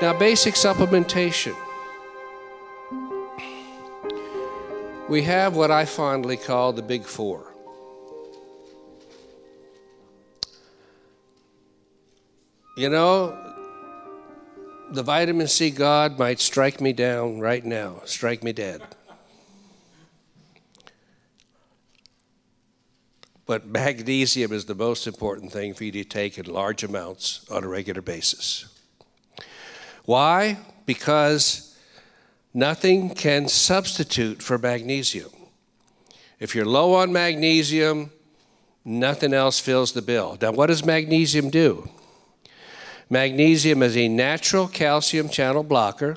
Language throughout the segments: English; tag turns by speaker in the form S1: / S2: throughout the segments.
S1: Now, basic supplementation. We have what I fondly call the big four. You know, the vitamin C God might strike me down right now, strike me dead. But magnesium is the most important thing for you to take in large amounts on a regular basis. Why? Because nothing can substitute for magnesium. If you're low on magnesium, nothing else fills the bill. Now, what does magnesium do? Magnesium is a natural calcium channel blocker,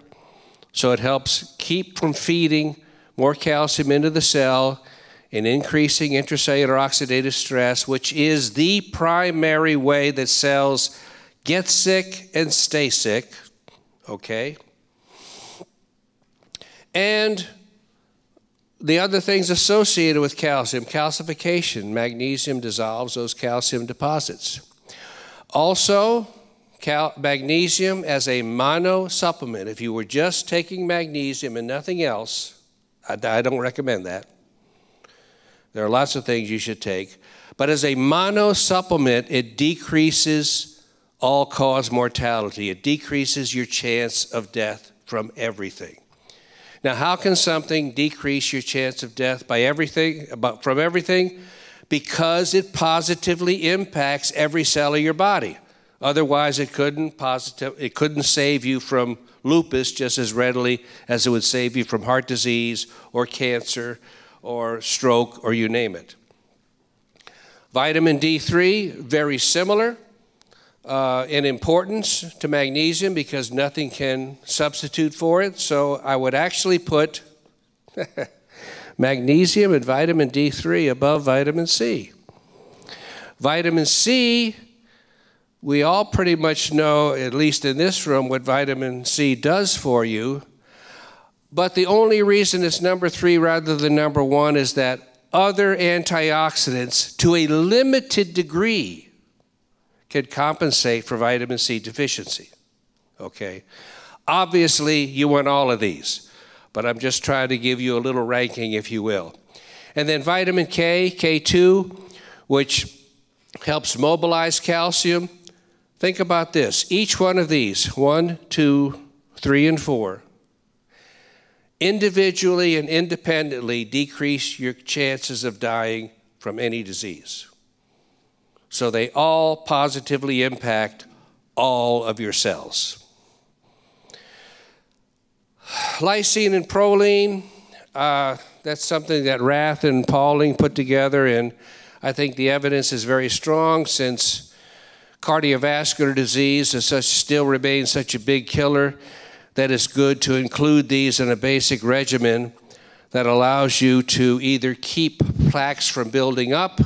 S1: so it helps keep from feeding more calcium into the cell and increasing intracellular oxidative stress, which is the primary way that cells get sick and stay sick. Okay? And the other things associated with calcium calcification, magnesium dissolves those calcium deposits. Also, cal- magnesium as a mono supplement. If you were just taking magnesium and nothing else, I, I don't recommend that. There are lots of things you should take. But as a mono supplement, it decreases all cause mortality. It decreases your chance of death from everything. Now, how can something decrease your chance of death by everything, from everything? Because it positively impacts every cell of your body. Otherwise, it couldn't positive, it couldn't save you from lupus just as readily as it would save you from heart disease or cancer or stroke or you name it. Vitamin D3, very similar uh, in importance to magnesium because nothing can substitute for it. So I would actually put magnesium and vitamin D3 above vitamin C. Vitamin C we all pretty much know, at least in this room, what vitamin C does for you. But the only reason it's number three rather than number one is that other antioxidants, to a limited degree, can compensate for vitamin C deficiency. Okay? Obviously, you want all of these, but I'm just trying to give you a little ranking, if you will. And then vitamin K, K2, which helps mobilize calcium Think about this each one of these one, two, three, and four individually and independently decrease your chances of dying from any disease. So they all positively impact all of your cells. Lysine and proline, uh, that's something that Rath and Pauling put together, and I think the evidence is very strong since cardiovascular disease is such, still remains such a big killer that it's good to include these in a basic regimen that allows you to either keep plaques from building up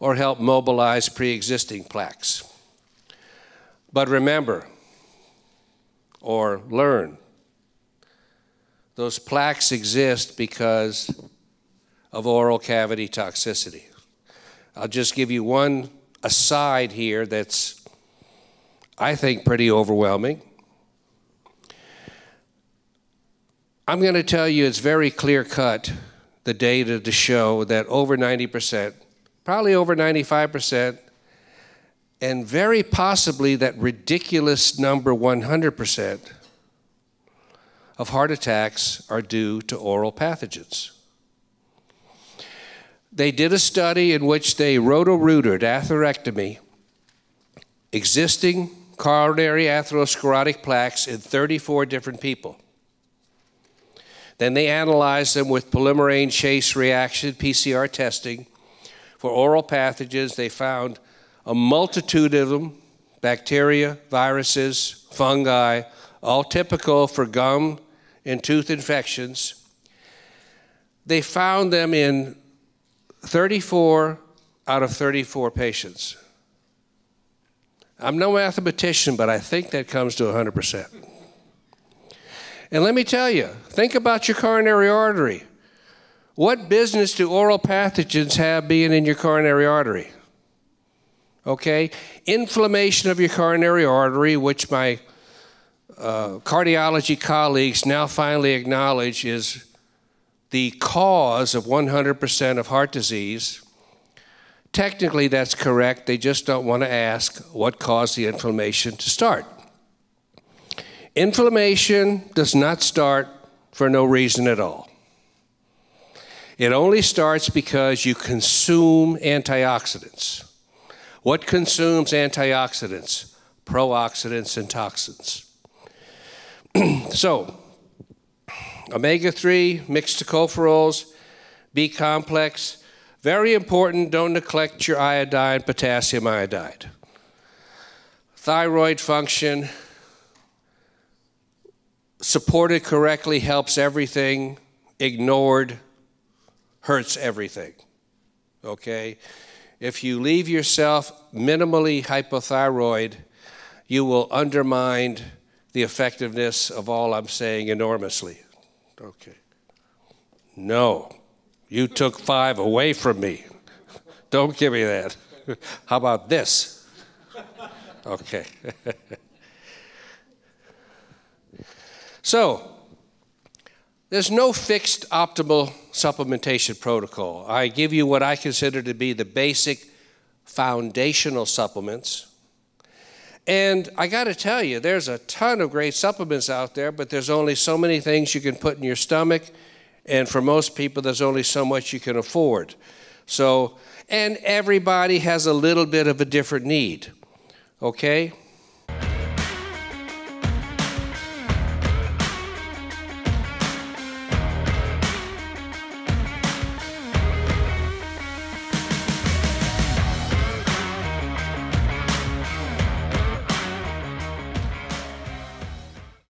S1: or help mobilize pre existing plaques. But remember, or learn, those plaques exist because of oral cavity toxicity. I'll just give you one aside here that's, I think, pretty overwhelming. I'm going to tell you it's very clear cut, the data to show that over 90%, probably over 95%, and very possibly that ridiculous number 100% of heart attacks are due to oral pathogens they did a study in which they roto-rooted atherectomy existing coronary atherosclerotic plaques in 34 different people. Then they analyzed them with polymerase chain reaction PCR testing for oral pathogens. They found a multitude of them bacteria, viruses, fungi, all typical for gum and tooth infections. They found them in 34 out of 34 patients. I'm no mathematician, but I think that comes to 100%. And let me tell you, think about your coronary artery. What business do oral pathogens have being in your coronary artery? Okay? Inflammation of your coronary artery, which my uh, cardiology colleagues now finally acknowledge is the cause of 100% of heart disease. Technically, that's correct. They just don't want to ask what caused the inflammation to start. Inflammation does not start for no reason at all. It only starts because you consume antioxidants. What consumes antioxidants? Pro-oxidants and toxins. so, omega 3, mixed tocopherols, B complex, very important, don't neglect your iodine, potassium iodide. Thyroid function, supported correctly helps everything, ignored hurts everything. Okay? If you leave yourself minimally hypothyroid, you will undermine the effectiveness of all I'm saying enormously. Okay. No, you took five away from me. Don't give me that. How about this? Okay. so, there's no fixed optimal supplementation protocol. I give you what I consider to be the basic foundational supplements. And I got to tell you, there's a ton of great supplements out there, but there's only so many things you can put in your stomach. And for most people, there's only so much you can afford. So, and everybody has a little bit of a different need. Okay?